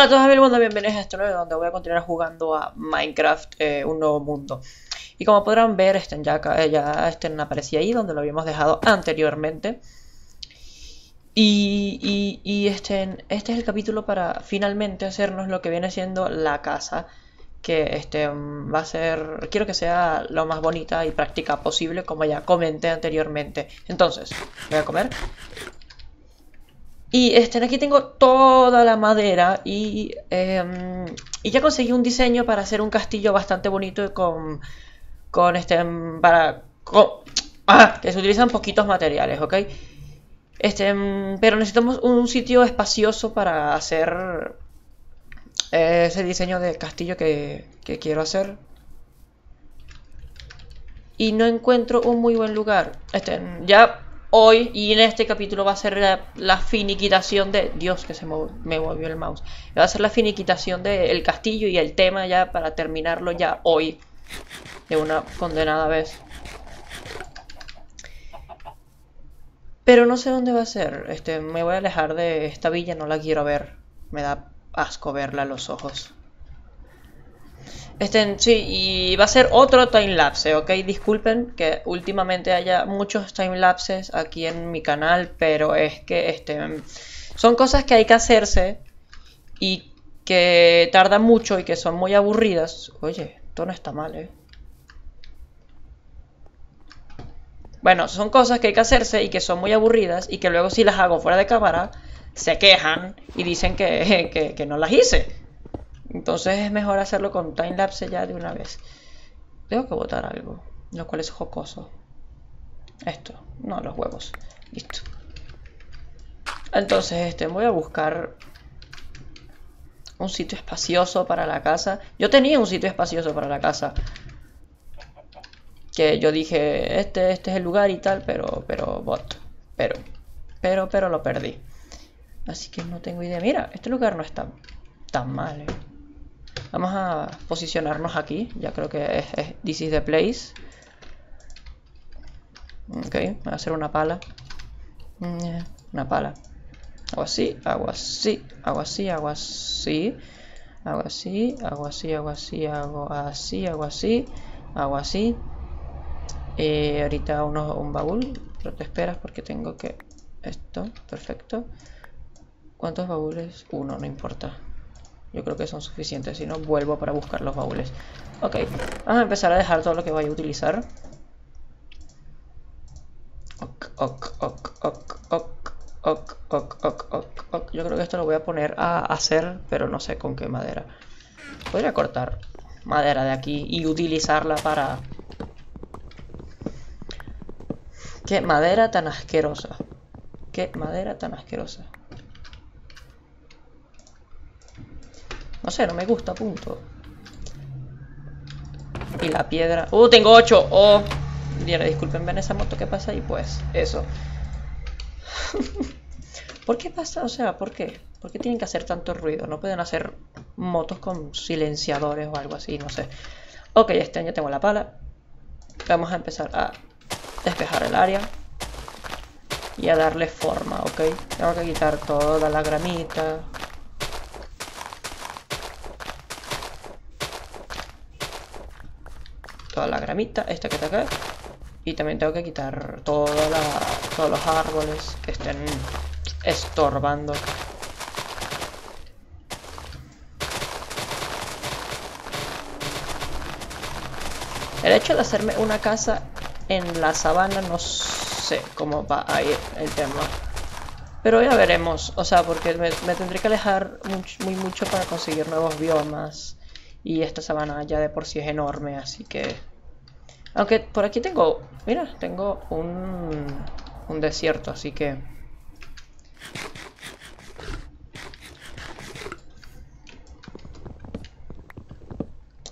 Hola a todos amigos, bienvenidos a este nuevo donde voy a continuar jugando a Minecraft, eh, un nuevo mundo. Y como podrán ver, este, ya, eh, ya este, aparecía ahí donde lo habíamos dejado anteriormente. Y, y, este, este es el capítulo para finalmente hacernos lo que viene siendo la casa. Que este, va a ser, quiero que sea lo más bonita y práctica posible, como ya comenté anteriormente. Entonces, voy a comer. Y este, aquí tengo toda la madera y, em, y ya conseguí un diseño para hacer un castillo bastante bonito con, con este, em, para, ah, que se utilizan poquitos materiales, ¿ok? Este, em, pero necesitamos un sitio espacioso para hacer eh, ese diseño de castillo que, que quiero hacer. Y no encuentro un muy buen lugar. Este, ya hoy y en este capítulo va a ser la, finiquitación de... Dios, que se me movió el mouse. Va a ser la finiquitación del castillo y el tema ya para terminarlo ya hoy. De una condenada vez. Pero no sé dónde va a ser. Este, me voy a alejar de esta villa, no la quiero ver. Me da asco verla a los ojos. Este, sí, y va a ser otro timelapse, ¿ok? Disculpen que últimamente haya muchos timelapses aquí en mi canal, pero es que este, son cosas que hay que hacerse y que tardan mucho y que son muy aburridas. Oye, esto no está mal, ¿eh? Bueno, son cosas que hay que hacerse y que son muy aburridas y que luego si las hago fuera de cámara se quejan y dicen que, que no las hice. Entonces es mejor hacerlo con timelapse ya de una vez. Tengo que botar algo, lo cual es jocoso. Esto, no, los huevos. Listo. Entonces, este, voy a buscar un sitio espacioso para la casa. Yo tenía un sitio espacioso para la casa. Que yo dije, este, este es el lugar y tal, pero, pero, bot. Pero, pero, pero lo perdí. Así que no tengo idea. Mira, este lugar no está tan mal, eh. Vamos a posicionarnos aquí. Ya creo que es, this is the place. Ok, voy a hacer una pala. Mm, una pala. Hago así, hago así, hago así, hago así. Hago así, hago así, hago así, hago así, hago así, hago así. Eh, ahorita uno, un baúl, pero te esperas porque tengo que... Esto, perfecto. ¿Cuántos baúles? Uno, no importa. Yo creo que son suficientes, si no vuelvo para buscar los baúles. Ok, vamos a empezar a dejar todo lo que vaya a utilizar. Ok, ok, ok, ok, ok, ok, ok, ok, ok. Yo creo que esto lo voy a poner a hacer, pero no sé con qué madera. Podría cortar madera de aquí y utilizarla para... Qué madera tan asquerosa. Qué madera tan asquerosa. No sé, no me gusta, punto. Y la piedra... ¡Uh, tengo 8! ¡Oh! disculpen, ven esa moto que pasa y pues eso. ¿Por qué pasa? O sea, ¿por qué? ¿Por qué tienen que hacer tanto ruido? No pueden hacer motos con silenciadores o algo así, no sé. Ok, este año tengo la pala. Vamos a empezar a despejar el área. Y a darle forma, ¿ok? Tengo que quitar toda la gramita, la gramita, esta que está acá. Y también tengo que quitar toda todos los árboles que estén estorbando. El hecho de hacerme una casa en la sabana no sé cómo va a ir el tema. Pero ya veremos, o sea, porque me, tendré que alejar muy mucho para conseguir nuevos biomas. Y esta sabana ya de por sí es enorme, así que aunque por aquí tengo... Mira, tengo un, un desierto, así que...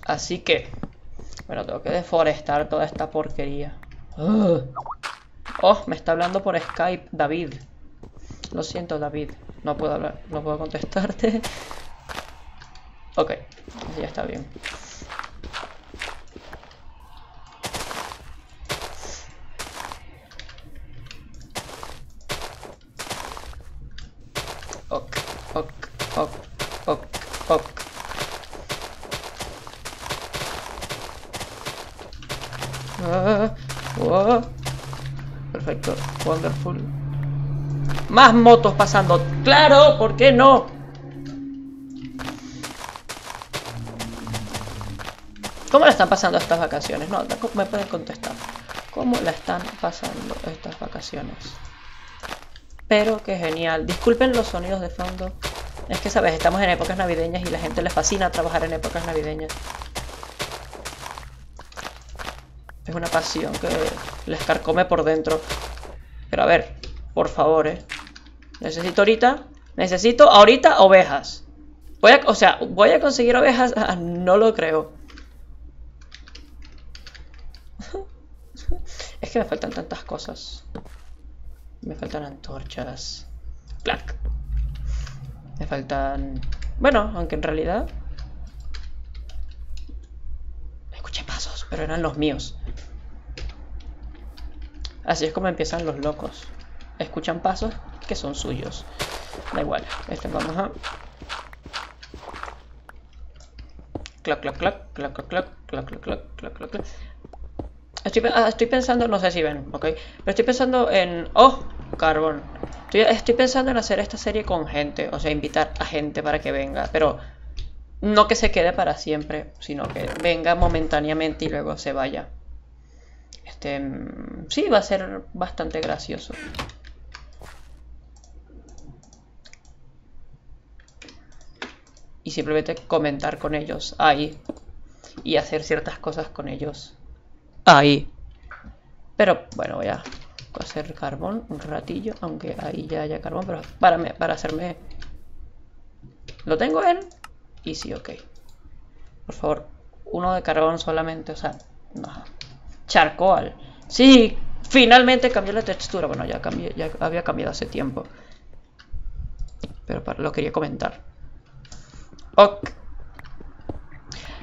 Así que... Bueno, tengo que deforestar toda esta porquería. Oh, me está hablando por Skype David. Lo siento, David. No puedo hablar, no puedo contestarte. Ok, ya está bien. Ok, ok, ok, perfecto. Wonderful. Más motos pasando. ¡Claro! ¿Por qué no? ¿Cómo la están pasando estas vacaciones? No, me pueden contestar. ¿Cómo la están pasando estas vacaciones? Pero qué genial. Disculpen los sonidos de fondo. Es que, ¿sabes? Estamos en épocas navideñas y la gente le fascina trabajar en épocas navideñas. Es una pasión que les carcome por dentro. Pero a ver, por favor, ¿eh? Necesito ahorita, necesito ahorita ovejas. Voy a, o sea, voy a conseguir ovejas, ah, no lo creo. Es que me faltan tantas cosas. Me faltan antorchas. Clac. Me faltan... Bueno, aunque en realidad... Escuché pasos, pero eran los míos. Así es como empiezan los locos. Escuchan pasos que son suyos. Da igual. Este vamos a... Clac, clac, clac, clac, clac, clac, clac, clac, clac, clac, ah, estoy pensando, no sé si ven, ok. Pero estoy pensando en... ¡Oh! Carbón. Estoy, estoy pensando en hacer esta serie con gente. O sea, invitar a gente para que venga. Pero no que se quede para siempre, sino que venga momentáneamente y luego se vaya. Este, mm, sí, va a ser bastante gracioso. Y simplemente comentar con ellos ahí. Y hacer ciertas cosas con ellos ahí. Pero bueno, voy a hacer carbón un ratillo, aunque ahí ya haya carbón, pero para, para hacerme... Lo tengo en... Y sí, ok. Por favor, uno de carbón solamente, o sea... No. Charcoal. Sí, finalmente cambió la textura. Bueno, ya, cambié, ya había cambiado hace tiempo. Pero para, lo quería comentar. Ok.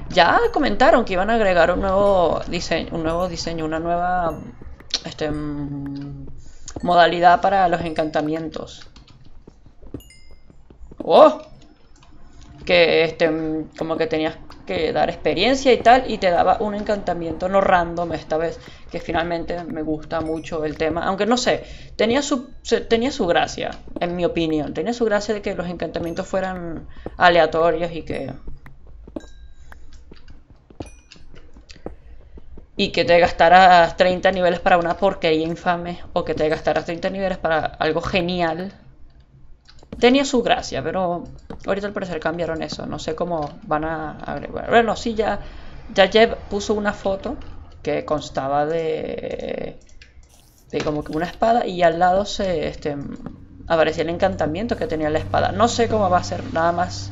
Ya comentaron que iban a agregar un nuevo diseño, un nuevo diseño, una nueva este, mm, modalidad para los encantamientos. ¡Oh! Que este, mm, como que tenías que dar experiencia y tal, y te daba un encantamiento no random esta vez, que finalmente me gusta mucho el tema, aunque no sé, tenía su, tenía su gracia, en mi opinión, tenía su gracia de que los encantamientos fueran aleatorios y que y que te gastaras 30 niveles para una porquería infame o que te gastaras 30 niveles para algo genial. Tenía su gracia, pero ahorita al parecer cambiaron eso. No sé cómo van a agregar. Bueno, sí, ya, ya Jeb puso una foto que constaba de, de como que una espada y al lado se este, aparecía el encantamiento que tenía la espada. No sé cómo va a ser, nada más.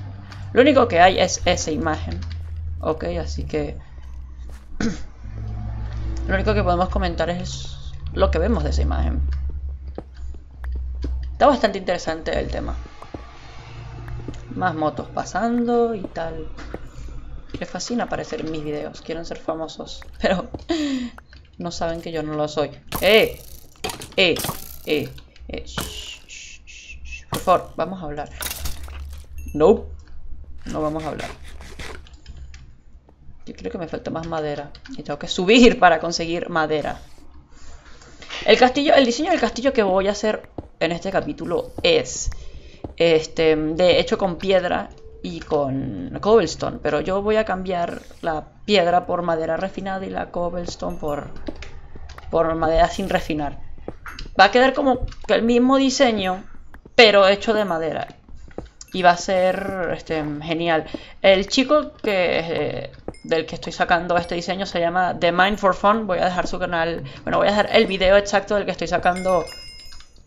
Lo único que hay es esa imagen. Ok, así que... Lo único que podemos comentar es lo que vemos de esa imagen. Está bastante interesante el tema. Más motos pasando y tal. Les fascina aparecer en mis videos. Quieren ser famosos. Pero no saben que yo no lo soy. ¡Eh! ¡Eh! ¡Eh! eh. Por favor, vamos a hablar. No. No vamos a hablar. Yo creo que me falta más madera. Y tengo que subir para conseguir madera. El castillo, el diseño del castillo que voy a hacer en este capítulo es este, de hecho con piedra y con cobblestone. Pero yo voy a cambiar la piedra por madera refinada y la cobblestone por, por madera sin refinar. Va a quedar como el mismo diseño, pero hecho de madera. Y va a ser este, genial. El chico que eh, del que estoy sacando este diseño se llama The Mind for Fun. Voy a dejar su canal, bueno, voy a dejar el video exacto del que estoy sacando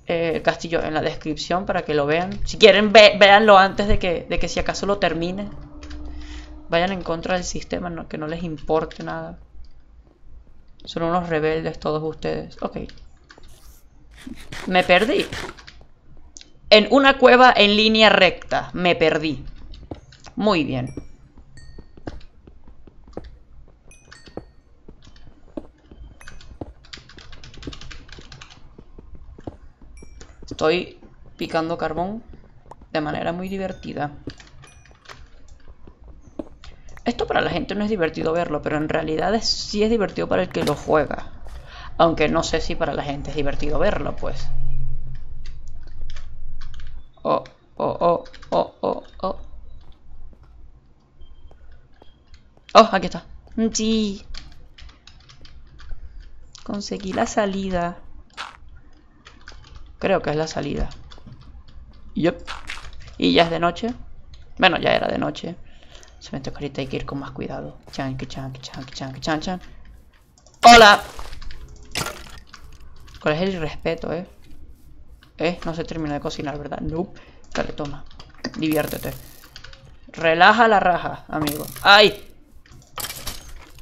eh, el castillo en la descripción para que lo vean. Si quieren, véanlo antes de que, de que si acaso lo termine. Vayan en contra del sistema, que no les importe nada. Son unos rebeldes todos ustedes. Ok. Me perdí. En una cueva en línea recta. Me perdí. Muy bien. Estoy picando carbón de manera muy divertida. Esto para la gente no es divertido verlo, pero en realidad sí es divertido para el que lo juega. Aunque no sé si para la gente es divertido verlo, pues. Oh, oh, oh, oh, oh, oh. Oh, aquí está. Sí. Conseguí la salida. Creo que es la salida. Yep. Y ya es de noche. Bueno, ya era de noche. Solamente que ahorita hay que ir con más cuidado. Chan, chan, chan, chan, chan, chan. ¡Hola! ¿Cuál es el respeto, eh? Eh, no se termina de cocinar, ¿verdad? Nope. Dale, toma. Diviértete. Relaja la raja, amigo. ¡Ay!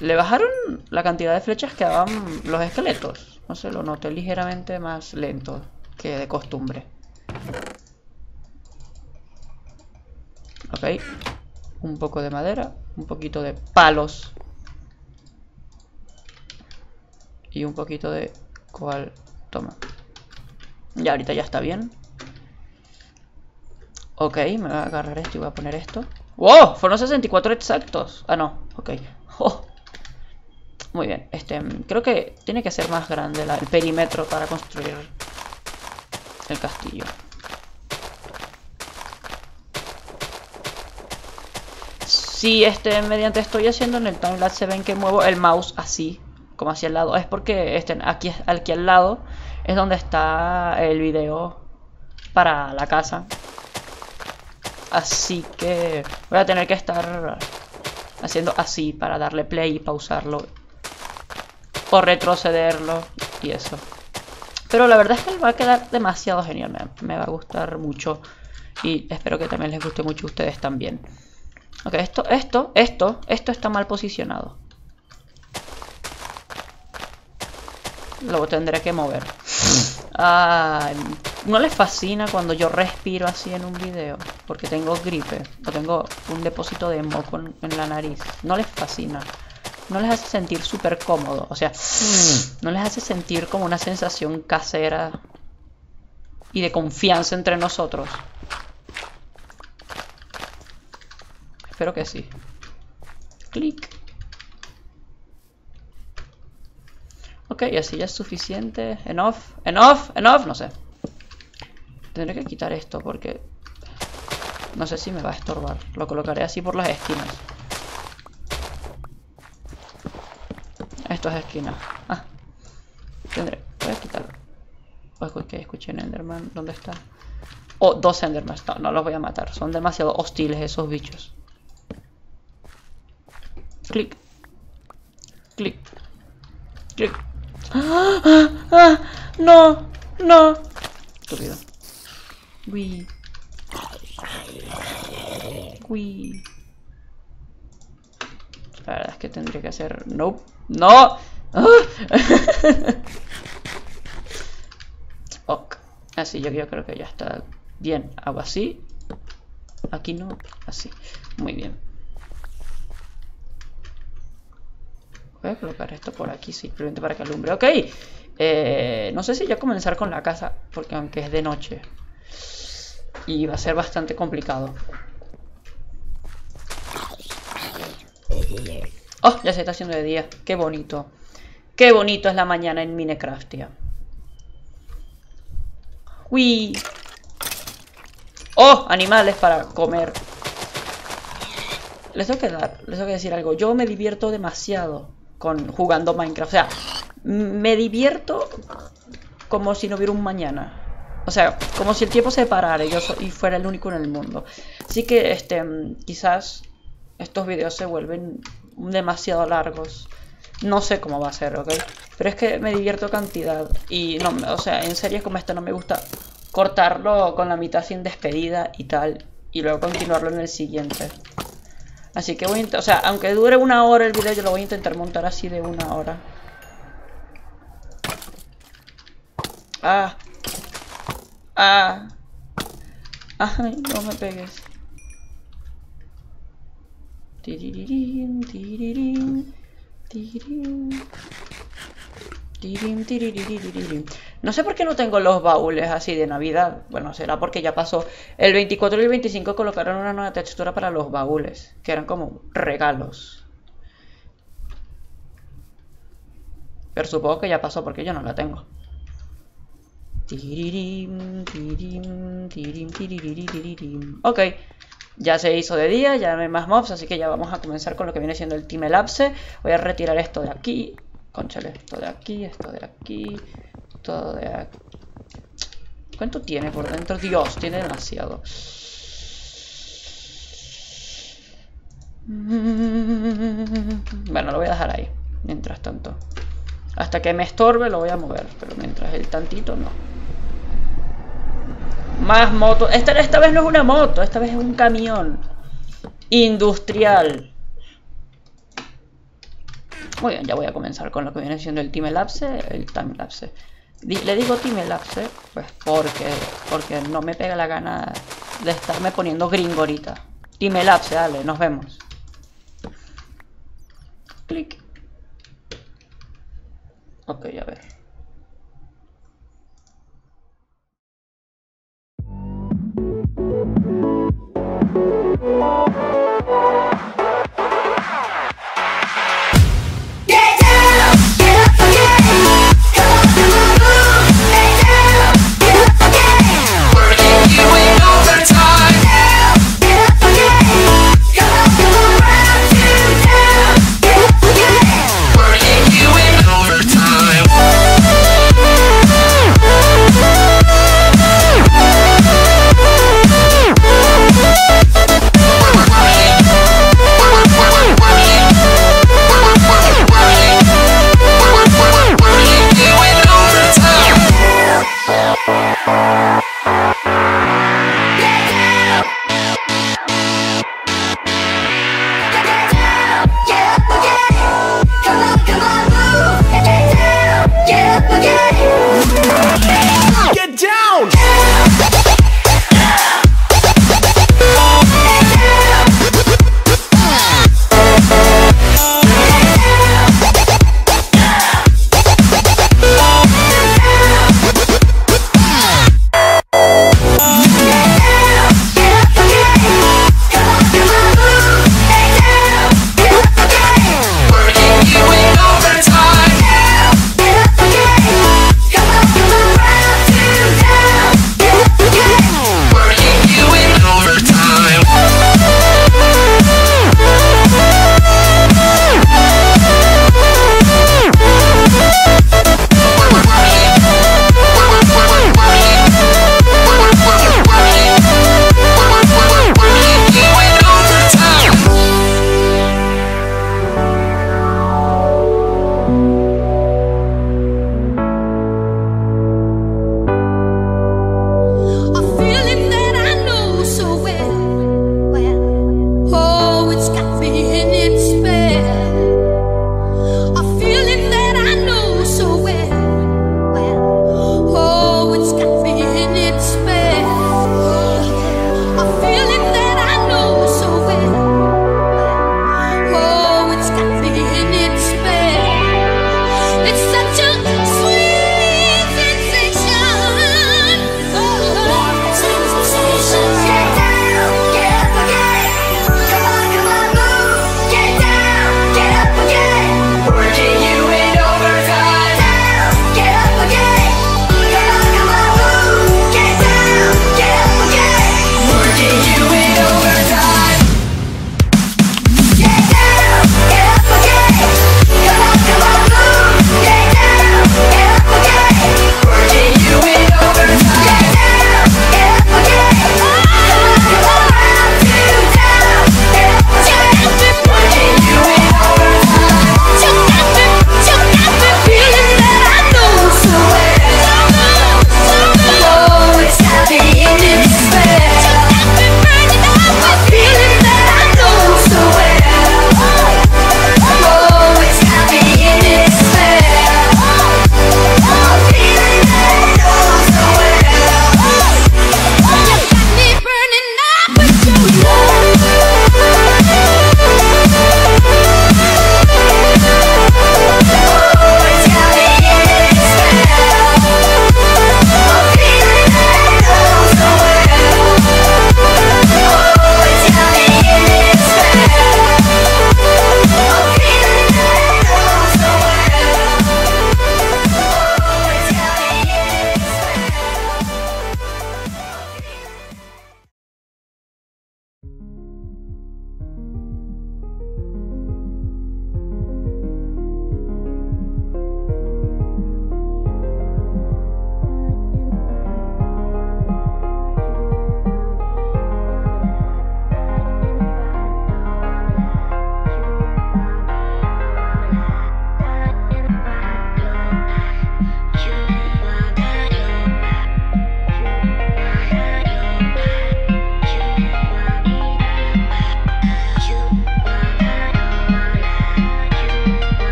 Le bajaron la cantidad de flechas que daban los esqueletos. No sé, lo noté ligeramente más lento que de costumbre. Ok. Un poco de madera. Un poquito de palos. Y un poquito de... ¿Cuál? Toma. Ya, ahorita ya está bien. Ok, me voy a agarrar esto y voy a poner esto. ¡Wow! Fueron 64 exactos. Ah, no. Ok. Oh. Muy bien. Este, creo que tiene que ser más grande el perímetro para construir el castillo. Si este, mediante estoy haciendo en el timelapse se ven que muevo el mouse así, como hacia el lado, es porque este, aquí, aquí al lado es donde está el video para la casa. Así que voy a tener que estar haciendo así para darle play y pausarlo. O retrocederlo y eso. Pero la verdad es que va a quedar demasiado genial. Me, va a gustar mucho. Y espero que también les guste mucho a ustedes también. Ok, esto, esto, esto, esto está mal posicionado. Lo tendré que mover. ¿No les fascina cuando yo respiro así en un video? Porque tengo gripe. O tengo un depósito de moco en la nariz. ¿No les fascina? No les hace sentir súper cómodo. O sea, mm. no les hace sentir como una sensación casera y de confianza entre nosotros. Espero que sí. Clic. Ok, así ya es suficiente. Enough, enough, enough, no sé. Tendré que quitar esto porque no sé si me va a estorbar. Lo colocaré así por las esquinas. Esto es esquina. Ah. Tendré. Voy a quitarlo. Ok, escuché en Enderman. ¿Dónde está? Oh, dos Enderman. No, no los voy a matar. Son demasiado hostiles esos bichos. Clic. Clic. Clic. ¡Ah! ¡Ah! ¡No! ¡No! Estúpido. Uy. Uy. La verdad es que tendría que hacer... Nope. ¡No! ok. Así, yo, yo creo que ya está bien. Hago así. Aquí no. Así. Muy bien. Voy a colocar esto por aquí simplemente para que alumbre. Ok. Eh, no sé si ya comenzar con la casa. Porque aunque es de noche. Y va a ser bastante complicado. Oh, ya se está haciendo de día. Qué bonito. Qué bonito es la mañana en Minecraftia. Uy. Oh, animales para comer. Les tengo que dar, les tengo que decir algo. Yo me divierto demasiado con jugando Minecraft. O sea, me divierto como si no hubiera un mañana. O sea, como si el tiempo se parara y yo y fuera el único en el mundo. Así que, este, quizás estos videos se vuelven demasiado largos. No sé cómo va a ser, ¿ok? Pero es que me divierto cantidad. Y no, o sea, en series como esta no me gusta cortarlo con la mitad sin despedida y tal. Y luego continuarlo en el siguiente. Así que voy a o sea, aunque dure una hora el video, yo lo voy a intentar montar así de una hora. Ah. Ah. Ay, no me pegues. No sé por qué no tengo los baúles así de Navidad. Bueno, será porque ya pasó. El 24 y el 25 colocaron una nueva textura para los baúles, que eran como regalos. Pero supongo que ya pasó porque yo no la tengo. Ok, ya se hizo de día, ya no hay más mobs, así que ya vamos a comenzar con lo que viene siendo el Team Elapse. Voy a retirar esto de aquí, conchale, esto de aquí, esto de aquí, todo de aquí. ¿Cuánto tiene por dentro? Dios, tiene demasiado. Bueno, lo voy a dejar ahí, mientras tanto. Hasta que me estorbe lo voy a mover, pero mientras el tantito no. Más moto. Esta, esta vez no es una moto, esta vez es un camión. Industrial. Muy bien, ya voy a comenzar con lo que viene siendo el time lapse, el time lapse. Le digo time lapse, pues porque, porque no me pega la gana de estarme poniendo gringo ahorita. Time dale, nos vemos. Clic. Ok, a ver. Música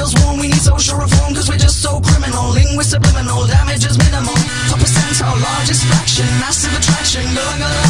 warm, we need social reform Cause we're just so criminal, linguist subliminal, damage is minimal. Top percentile, largest fraction, massive attraction, going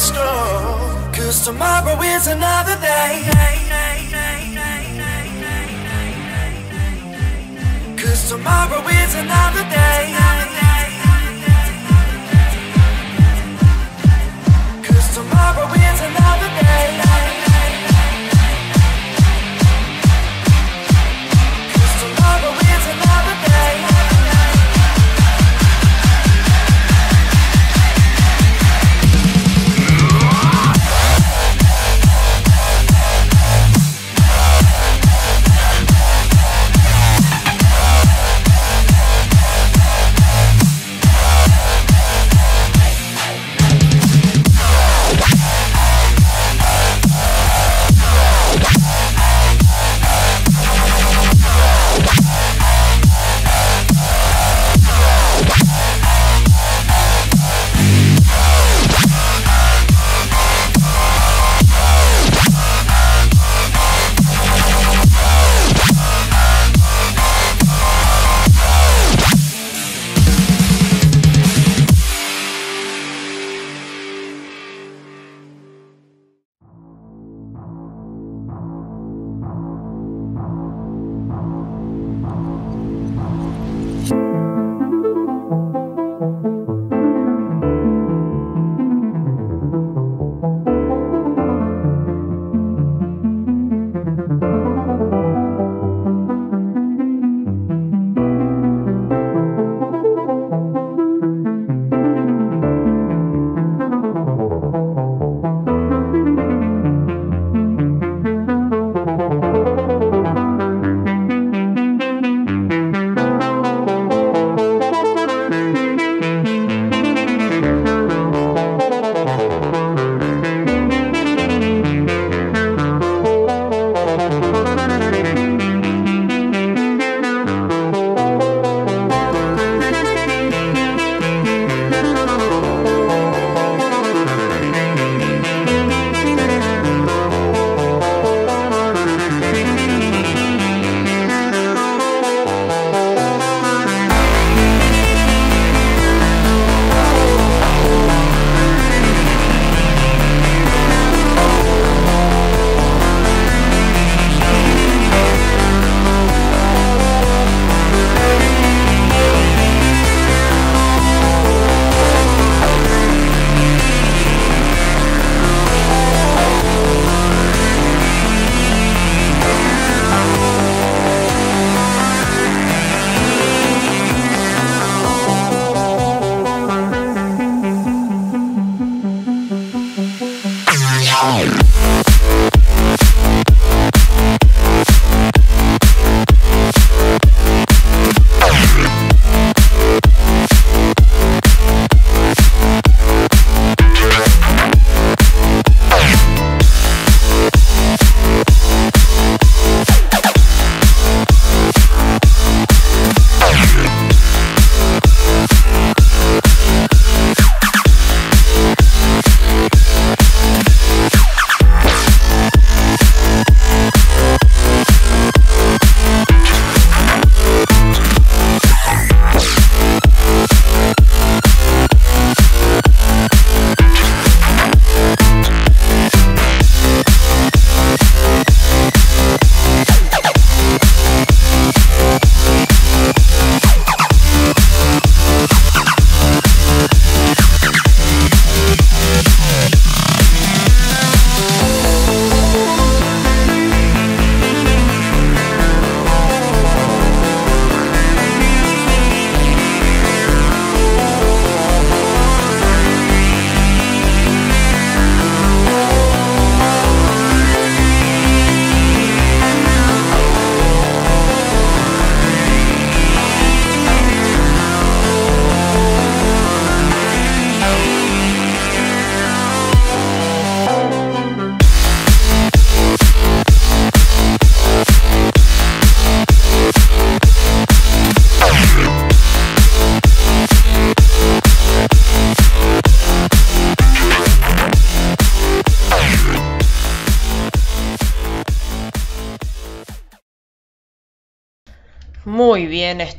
strong Cause tomorrow is another day. Cause tomorrow is another day. Cause tomorrow is another day.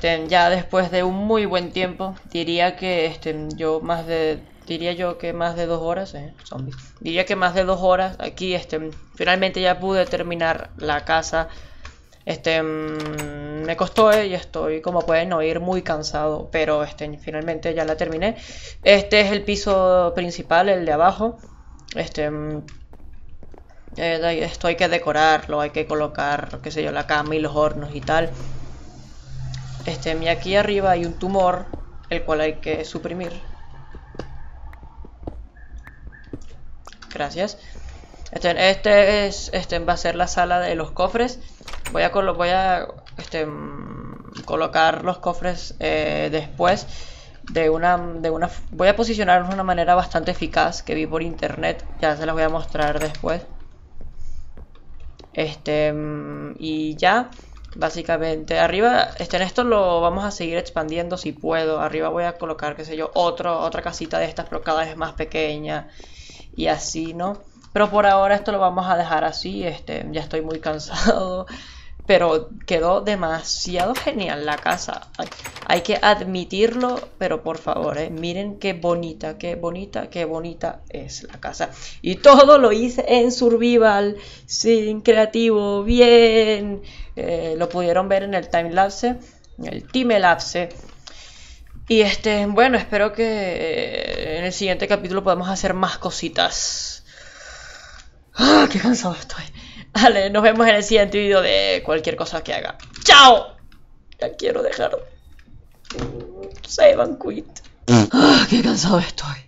Este, ya después de un muy buen tiempo, diría que este, yo más de, diría yo que más de dos horas, eh, zombies, diría que más de dos horas aquí, este, finalmente ya pude terminar la casa, este, mm, me costó eh, y estoy, como pueden oír, muy cansado, pero este, finalmente ya la terminé. Este es el piso principal, el de abajo, este, mm, eh, esto hay que decorarlo, hay que colocar, qué sé yo, la cama y los hornos y tal. Este, y aquí arriba hay un tumor, el cual hay que suprimir. Gracias. Este, este es, este va a ser la sala de los cofres. Voy a, voy a este, mm, colocar los cofres eh, después de una, de una, voy a posicionarlos de una manera bastante eficaz que vi por internet. Ya se las voy a mostrar después. Este, mm, y ya, básicamente, arriba, este, en esto lo vamos a seguir expandiendo si puedo. Arriba voy a colocar, qué sé yo, otro, otra casita de estas, pero cada vez más pequeña y así, ¿no? Pero por ahora esto lo vamos a dejar así, este, ya estoy muy cansado. Pero quedó demasiado genial la casa. Hay, hay que admitirlo, pero por favor, eh, miren qué bonita, qué bonita, qué bonita es la casa. Y todo lo hice en survival, sin creativo, bien. Eh, lo pudieron ver en el timelapse, en el timelapse. Y este, bueno, espero que eh, en el siguiente capítulo podamos hacer más cositas. ¡Ah, qué cansado estoy! Vale, nos vemos en el siguiente vídeo de cualquier cosa que haga. ¡Chao! Ya quiero dejar. Save and quit. ¡Ah, qué cansado estoy!